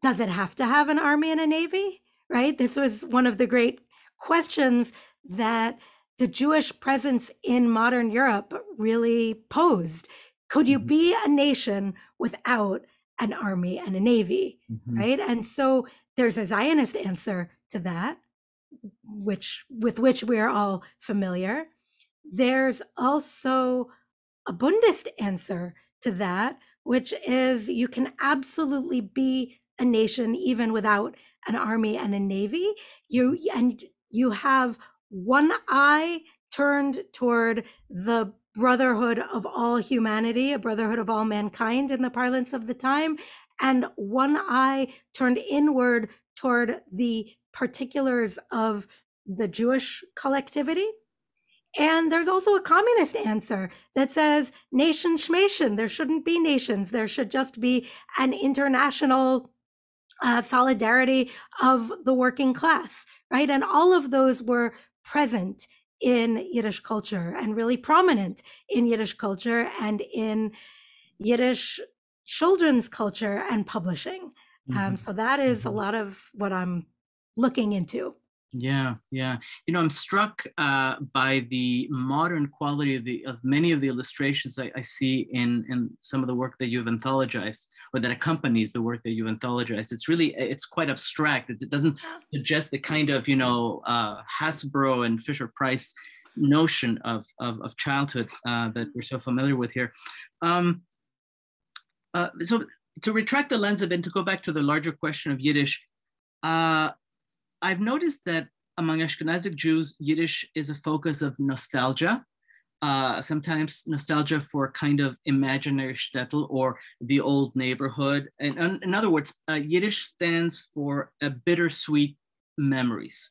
Does it have to have an army and a navy? Right? This was one of the great questions that the Jewish presence in modern Europe really posed. Could you mm-hmm. be a nation without an army and a navy? Mm-hmm. Right? And so there's a Zionist answer to that, which with which we're all familiar. There's also a Bundist answer to that, which is you can absolutely be a nation even without an army and a navy. You mm-hmm. and you have one eye turned toward the brotherhood of all humanity, a brotherhood of all mankind in the parlance of the time, and one eye turned inward toward the particulars of the Jewish collectivity. And there's also a communist answer that says nation schmation. There shouldn't be nations. There should just be an international uh, solidarity of the working class, right? And all of those were present in Yiddish culture and really prominent in Yiddish culture and in Yiddish children's culture and publishing. Um, mm-hmm. Um, so that is mm-hmm. a lot of what I'm looking into.
Yeah, yeah. You know, I'm struck uh, by the modern quality of the of many of the illustrations I, I, see in in some of the work that you've anthologized or that accompanies the work that you've anthologized. It's really it's quite abstract. It, it doesn't suggest the kind of you know uh, Hasbro and Fisher Price notion of of, of childhood uh, that we're so familiar with here. Um, uh, so to retract the lens a bit, to go back to the larger question of Yiddish. Uh, I've noticed that among Ashkenazic Jews, Yiddish is a focus of nostalgia, uh, sometimes nostalgia for kind of imaginary shtetl or the old neighborhood. And, and in other words, uh, Yiddish stands for a bittersweet memories.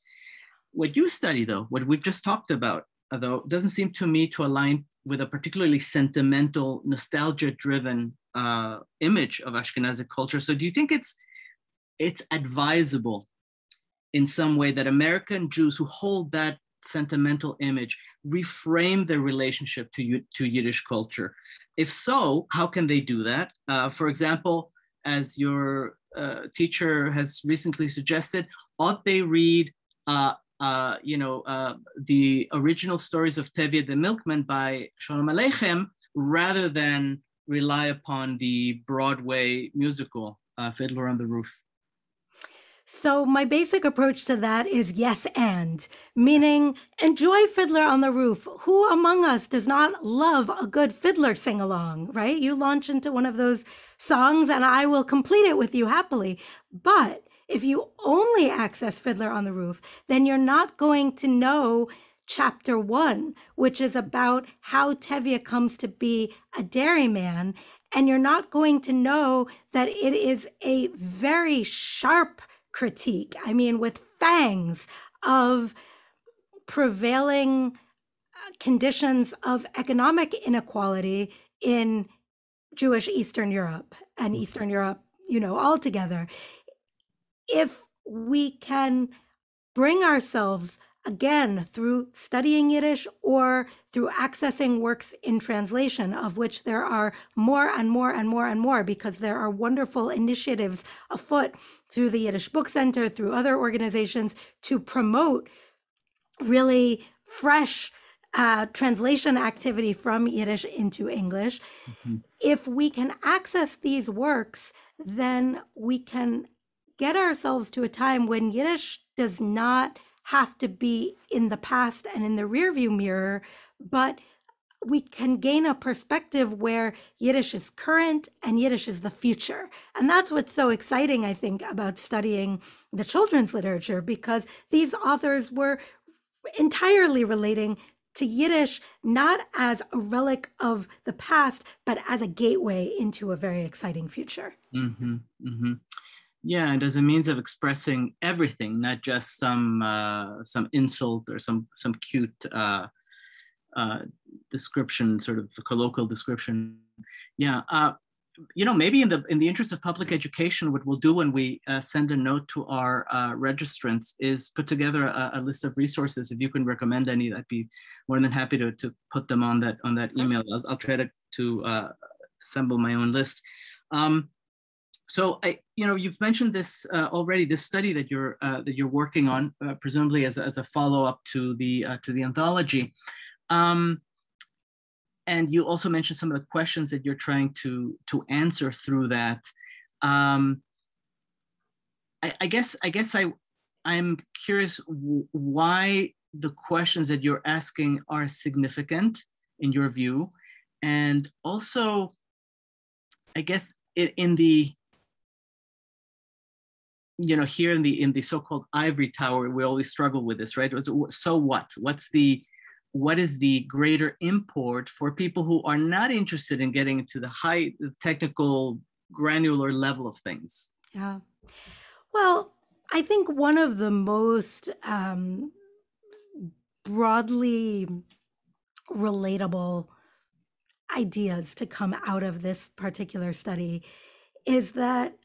What you study, though, what we've just talked about, though, doesn't seem to me to align with a particularly sentimental, nostalgia-driven uh, image of Ashkenazic culture. So, do you think it's it's advisable in some way that American Jews who hold that sentimental image reframe their relationship to, to Yiddish culture? If so, how can they do that? Uh, for example, as your uh, teacher has recently suggested, ought they read, uh, uh you know, uh, the original stories of Tevye the Milkman by Sholem Aleichem rather than rely upon the Broadway musical uh, Fiddler on the Roof?
So, my basic approach to that is yes and, meaning enjoy Fiddler on the Roof. Who among us does not love a good fiddler sing along, right? You launch into one of those songs and I will complete it with you happily. But if you only access Fiddler on the Roof, then you're not going to know chapter one, which is about how Tevye comes to be a dairyman. And you're not going to know that it is a very sharp critique. I mean, with fangs of prevailing uh, conditions of economic inequality in Jewish Eastern Europe and mm-hmm. Eastern Europe, you know, altogether. If we can bring ourselves again through studying Yiddish or through accessing works in translation, of which there are more and more and more and more, because there are wonderful initiatives afoot through the Yiddish Book Center, through other organizations to promote really fresh uh, translation activity from Yiddish into English. Mm-hmm. If we can access these works, then we can get ourselves to a time when Yiddish does not have to be in the past and in the rearview mirror, but we can gain a perspective where Yiddish is current and Yiddish is the future. And that's what's so exciting, I think, about studying the children's literature, because these authors were entirely relating to Yiddish not as a relic of the past, but as a gateway into a very exciting future.
Mm-hmm, mm-hmm. Yeah, and as a means of expressing everything, not just some uh, some insult or some some cute uh, uh, description, sort of colloquial description. Yeah, uh, you know, maybe in the in the interest of public education, what we'll do when we uh, send a note to our uh, registrants is put together a, a, list of resources. If you can recommend any, I'd be more than happy to, to put them on that on that email. I'll, I'll try to to uh, assemble my own list. Um, so I, you know, you've mentioned this uh, already. This study that you're uh, that you're working on, uh, presumably as a, as a follow up to the to the anthology. Um, and you also mentioned some of the questions that you're trying to to answer through that. Um, I, I guess I guess I I'm curious why the questions that you're asking are significant in your view, and also, I guess in the you know here in the in the so-called ivory tower we always struggle with this right? So what? What's the what is the greater import for people who are not interested in getting into the high technical granular level of things?
Yeah. Well i think one of the most um, broadly relatable ideas to come out of this particular study is that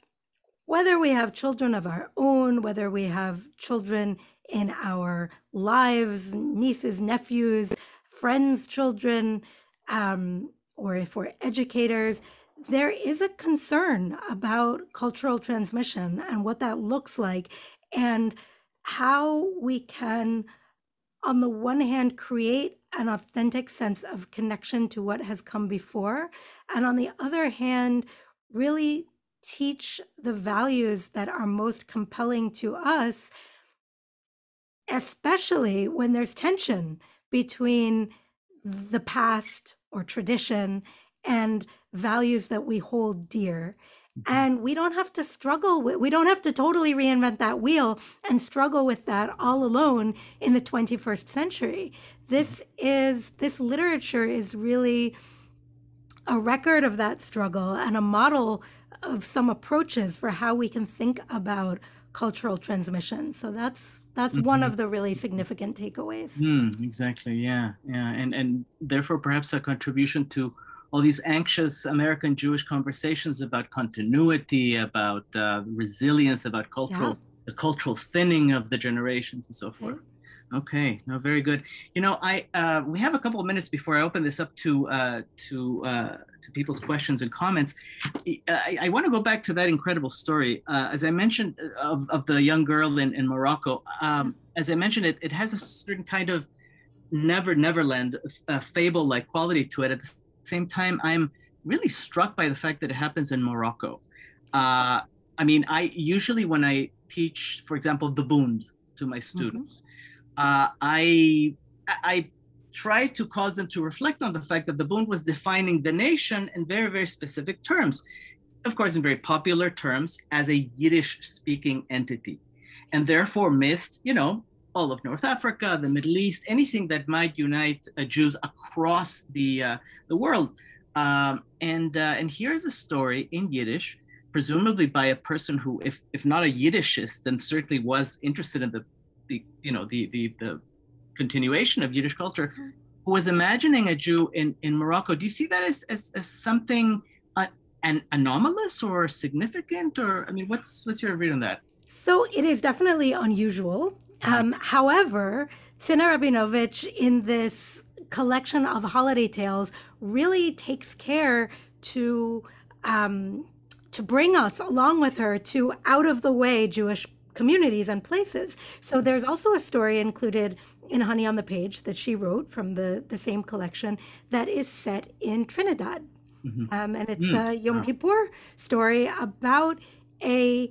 whether we have children of our own, whether we have children in our lives, nieces, nephews, friends, children, um, or if we're educators, there is a concern about cultural transmission and what that looks like, and how we can, on the one hand, create an authentic sense of connection to what has come before, and on the other hand, really teach the values that are most compelling to us, especially when there's tension between the past or tradition and values that we hold dear. Mm-hmm. And we don't have to struggle with, we don't have to totally reinvent that wheel and struggle with that all alone in the 21st century. This is, this literature is really a record of that struggle and a model of some approaches for how we can think about cultural transmission. So that's that's mm-hmm. one of the really significant takeaways.
Mm, exactly. Yeah. Yeah. And and therefore perhaps a contribution to all these anxious American Jewish conversations about continuity, about uh, resilience, about cultural yeah. the cultural thinning of the generations and so forth. Okay. Okay, no, very good. You know, I uh, we have a couple of minutes before I open this up to uh, to uh, to people's questions and comments. I, I want to go back to that incredible story. Uh, as I mentioned uh, of, of the young girl in, in Morocco, um, as I mentioned, it, it has a certain kind of never Neverland uh, fable like quality to it. At the same time, I'm really struck by the fact that it happens in Morocco. I mean, I usually when I teach, for example, the Bund to my mm-hmm. students. Mm-hmm uh, I I tried to cause them to reflect on the fact that the Bund was defining the nation in very very specific terms, of course in very popular terms as a Yiddish speaking entity, and therefore missed you know all of North Africa, the Middle East, anything that might unite uh, Jews across the uh, the world. Um, and uh, and here's a story in Yiddish, presumably by a person who, if if not a Yiddishist, then certainly was interested in the the you know the the the continuation of Yiddish culture, mm-hmm. who was imagining a Jew in in Morocco. Do you see that as as, as something uh, an anomalous or significant, or I mean, what's what's your read on that?
So it is definitely unusual. Uh-huh. Um, however, Tzina Rabinovich in this collection of holiday tales really takes care to um, to bring us along with her to out of the way Jewish communities and places. So there's also a story included in Honey on the Page that she wrote from the, the same collection that is set in Trinidad. Mm-hmm. Um, and it's mm. a Yom Kippur story about a,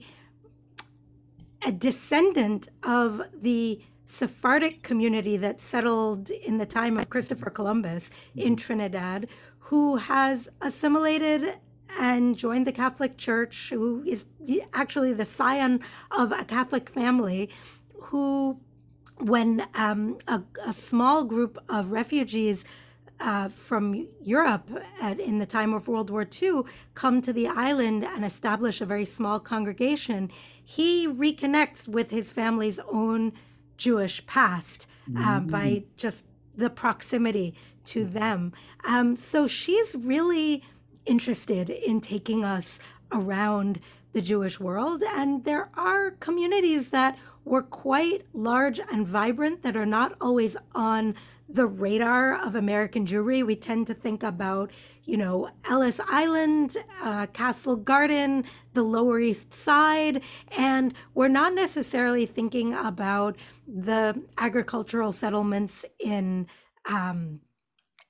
a descendant of the Sephardic community that settled in the time of Christopher Columbus in mm-hmm. Trinidad, who has assimilated and joined the Catholic Church, who is actually the scion of a Catholic family, who when um, a, a, small group of refugees uh, from Europe at, in the time of World War II come to the island and establish a very small congregation, he reconnects with his family's own Jewish past uh, mm-hmm. by just the proximity to them. Um, so she's really interested in taking us around the Jewish world. And there are communities that were quite large and vibrant that are not always on the radar of American Jewry. We tend to think about, you know, Ellis Island, uh, Castle Garden, the Lower East Side, and we're not necessarily thinking about the agricultural settlements in um,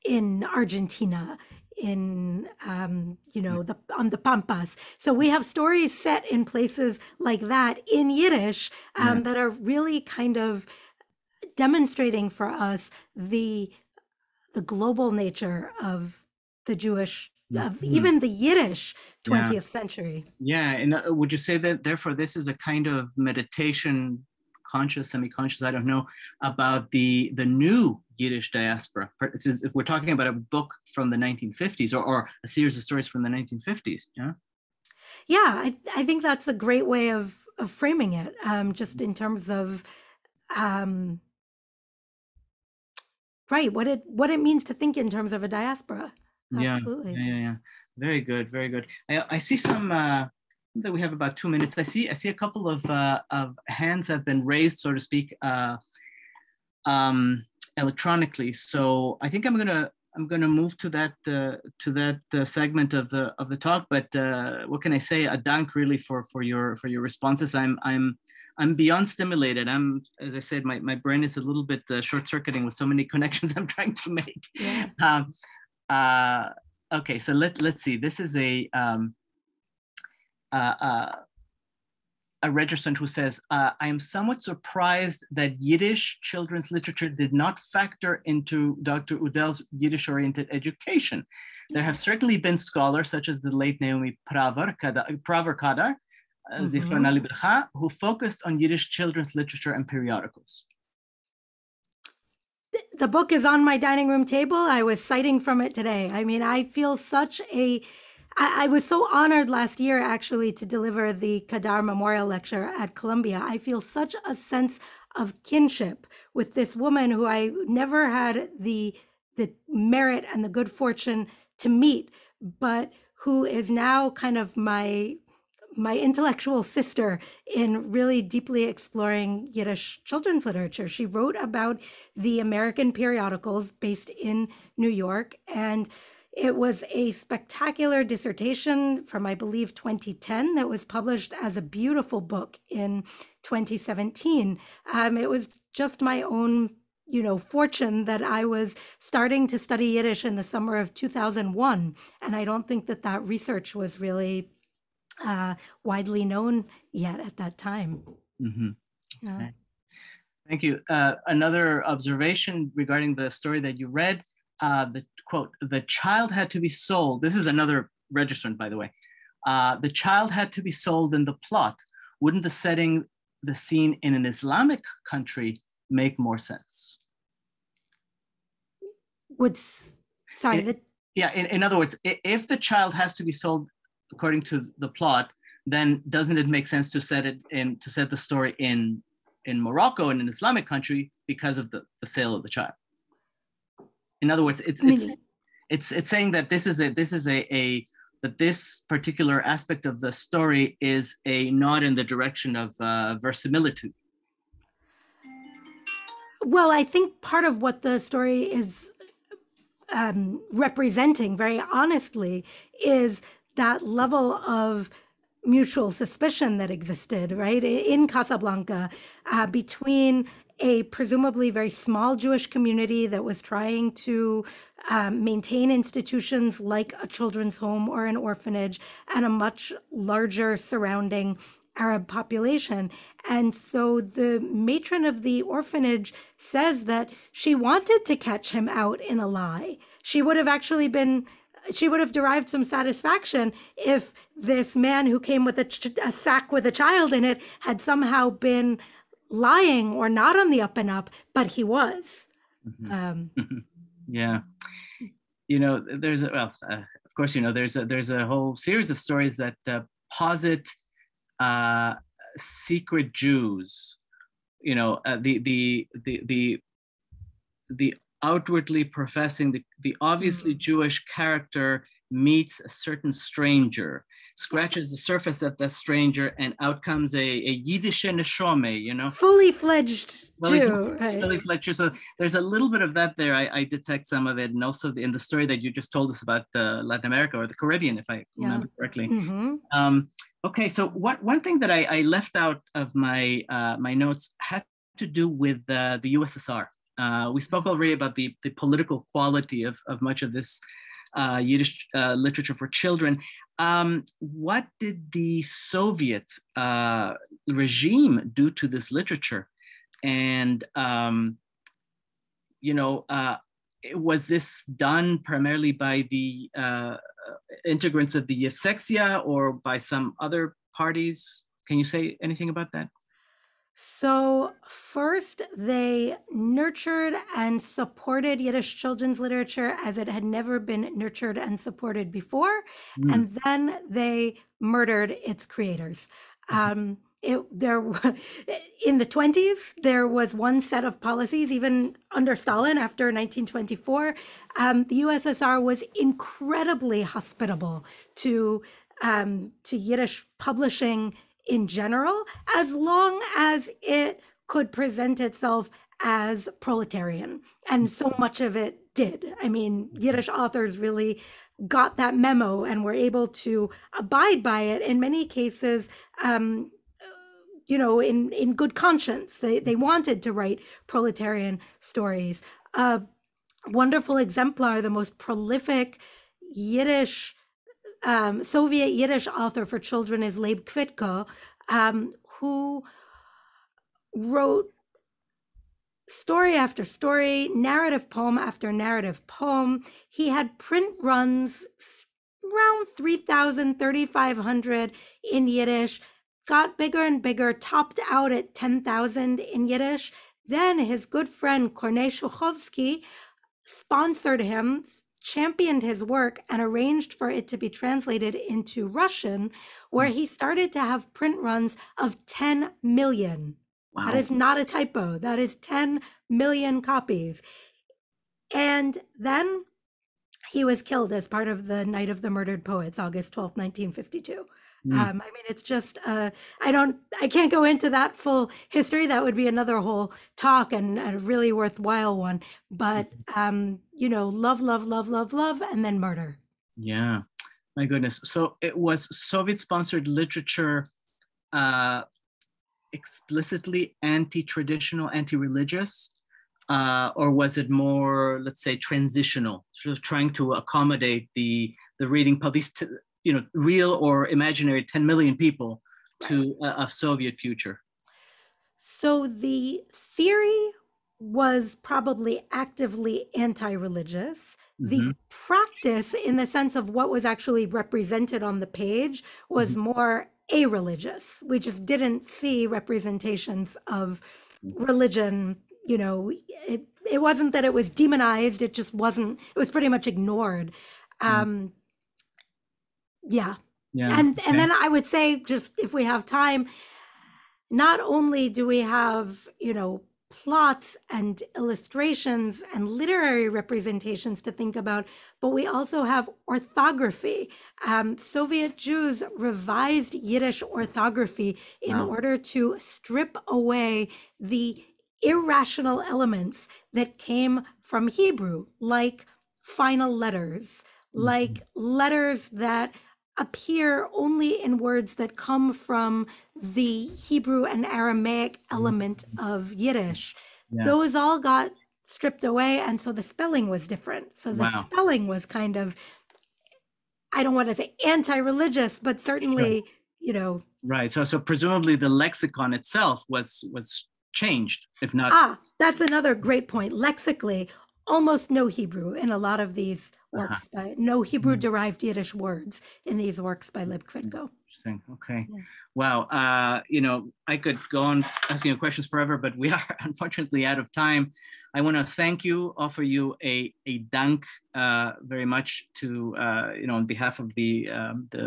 in Argentina in um, you know the on the pampas so we have stories set in places like that in yiddish um, yeah. that are really kind of demonstrating for us the the global nature of the jewish of mm-hmm. even the yiddish 20th yeah. century
yeah and uh, would you say that therefore this is a kind of meditation conscious semi-conscious i don't know about the the new Yiddish diaspora. If we're talking about a book from the 1950s or, or a series of stories from the 1950s, yeah?
Yeah, I, I think that's a great way of, of framing it, um, just in terms of, um, right, what it what it means to think in terms of a diaspora.
Absolutely. Yeah, yeah, yeah. Very good, very good. I, I see some uh, that we have about two minutes. I see I see a couple of uh, of hands have been raised, so to speak. Uh, um, electronically. So I think I'm gonna I'm gonna move to that uh, to that uh, segment of the of the talk. But uh, what can I say? A dank really for for your for your responses. I'm I'm I'm beyond stimulated. I'm as I said, my, my brain is a little bit uh, short circuiting with so many [laughs] connections I'm trying to make. Yeah. Um, uh, okay, so let let's see. This is a um, uh, uh a registrant who says, uh, I am somewhat surprised that Yiddish children's literature did not factor into Dr. Udel's Yiddish oriented education. There have certainly been scholars such as the late Naomi Prawer Kadar, uh, mm-hmm. who focused on Yiddish children's literature and periodicals.
The book is on my dining room table. I was citing from it today. I mean, I feel such a I, I was so honored last year actually to deliver the Kadar Memorial Lecture at Columbia. I feel such a sense of kinship with this woman who I never had the the merit and the good fortune to meet, but who is now kind of my my intellectual sister in really deeply exploring Yiddish children's literature. She wrote about the American periodicals based in New York and it was a spectacular dissertation from, I believe, 2010 that was published as a beautiful book in 2017. Um, it was just my own you know fortune that i was starting to study yiddish in the summer of 2001 and i don't think that that research was really uh, widely known yet at that time mm-hmm.
yeah. okay. thank you uh, another observation regarding the story that you read uh, the quote, the child had to be sold. This is another registrant, by the way. Uh, the child had to be sold in the plot. Wouldn't the setting the scene in an Islamic country make more sense?
Would, sorry,
it, yeah, in, in other words, if the child has to be sold according to the plot, then doesn't it make sense to set it in to set the story in in Morocco in an Islamic country because of the, the sale of the child? In other words, it's it's it's it's saying that this is a this is a, a that this particular aspect of the story is a nod in the direction of uh, verisimilitude.
Well, I think part of what the story is um, representing, very honestly, is that level of mutual suspicion that existed, right, in Casablanca uh, between a presumably very small Jewish community that was trying to um, maintain institutions like a children's home or an orphanage and a much larger surrounding Arab population. And so the matron of the orphanage says that she wanted to catch him out in a lie. She would have actually been she would have derived some satisfaction if this man who came with a, ch- a sack with a child in it had somehow been lying or not on the up and up, but he was.
Mhm.
Um,
yeah you know there's a well uh, of course you know there's a there's a whole series of stories that uh, posit uh secret jews you know uh, the the the the the outwardly professing the, the obviously jewish character meets a certain stranger scratches the surface of that stranger and out comes a, a yiddish neshome you know
fully fledged
Fully
Jew.
Billy Fletcher. So there's a little bit of that there. I, I detect some of it, and also in the story that you just told us about uh, Latin America or the Caribbean, if I
Yeah.
remember correctly.
Mhm.
Um, okay, so one one thing that I, I left out of my uh, my notes had to do with uh, the USSR. Uh, we spoke already about the the political quality of of much of this uh, Yiddish uh, literature for children. Um, what did the Soviet uh, regime do to this literature? And um, you know, uh, was this done primarily by the uh, integrants of the Yevsektia or by some other parties? Can you say anything about that?
So, first, they nurtured and supported Yiddish children's literature as it had never been nurtured and supported before.
Mm,
And then they murdered its creators. Um, it, there, [laughs] in the 20s, there was one set of policies, even under Stalin after 1924. Um, the USSR was incredibly hospitable to, um, to Yiddish publishing in general, as long as it could present itself as proletarian. And so much of it did. I mean, Yiddish authors really got that memo and were able to abide by it in many cases. Um, you know, in, in good conscience, they, they wanted to write proletarian stories. A wonderful exemplar, the most prolific Yiddish um, Soviet Yiddish author for children is Leib Kvitko, um, who wrote story after story, narrative poem after narrative poem. He had print runs around 3,000, 3,500 in Yiddish, got bigger and bigger, topped out at 10,000 in Yiddish. Then his good friend Kornei Chukovsky sponsored him, championed his work, and arranged for it to be translated into Russian, where he started to have print runs of 10 million.
wow.
That is not a typo. That is 10 million copies. And then he was killed as part of the Night of the Murdered Poets, August 12, 1952.
Mm,
Um, I mean, it's just, uh, I don't, I can't go into that full history. That would be another whole talk and a really worthwhile one. But, um, you know, love, love, love, love, love, and then murder.
yeah, my goodness. So it was Soviet sponsored literature uh, explicitly anti traditional, anti religious? Uh, or was it more, let's say, transitional, sort of trying to accommodate the the reading t- you know, real or imaginary 10 million people to a, a Soviet future?
So the theory was probably actively anti religious. The
Mhm.
practice, in the sense of what was actually represented on the page, was more a religious. We just didn't see representations of religion. You know, it, it wasn't that it was demonized, it just wasn't, it was pretty much ignored. Um, yeah.
Yeah.
And and then I would say just if we have time, not only do we have, you know, plots and illustrations and literary representations to think about, but we also have orthography. Um, Soviet Jews revised Yiddish orthography in
Wow.
order to strip away the irrational elements that came from Hebrew, like final letters, like letters that appear only in words that come from the Hebrew and Aramaic element of Yiddish.
Yeah.
Those all got stripped away, and so the spelling was different. So the
Wow.
spelling was kind of, I don't want to say anti religious, but certainly, you know,
Right. So so presumably the lexicon itself was was changed, if not.
ah, that's another great point. Lexically, almost no Hebrew in a lot of these
Uh-huh.
works by no Hebrew derived Yiddish words in these works by Leib Kvitko.
Interesting. Okay.
Yeah.
Wow. Uh, you know, I could go on asking you questions forever, but we [laughs] are unfortunately out of time. I want to thank you, offer you a, a dank uh, very much to, uh, you know, on behalf of the, um, the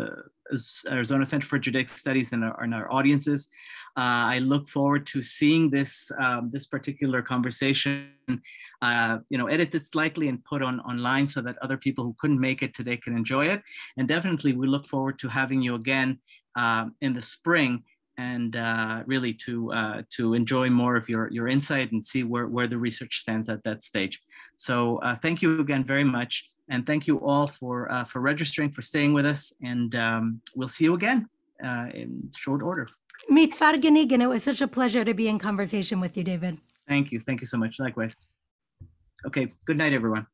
Arizona Center for Judaic Studies and our, and our audiences. Uh, I look forward to seeing this, um, this particular conversation uh, you know, edited slightly and put on online so that other people who couldn't make it today can enjoy it. And definitely we look forward to having you again um, in the spring and uh, really to uh, to enjoy more of your your insight and see where, where the research stands at that stage. So uh, thank you again very much. And thank you all for, uh, for registering, for staying with us. And um, we'll see you again in short order.
Mit fargenign. it was such a pleasure to be in conversation with you, David.
Thank you. Thank you so much. Likewise. Okay, good night, everyone.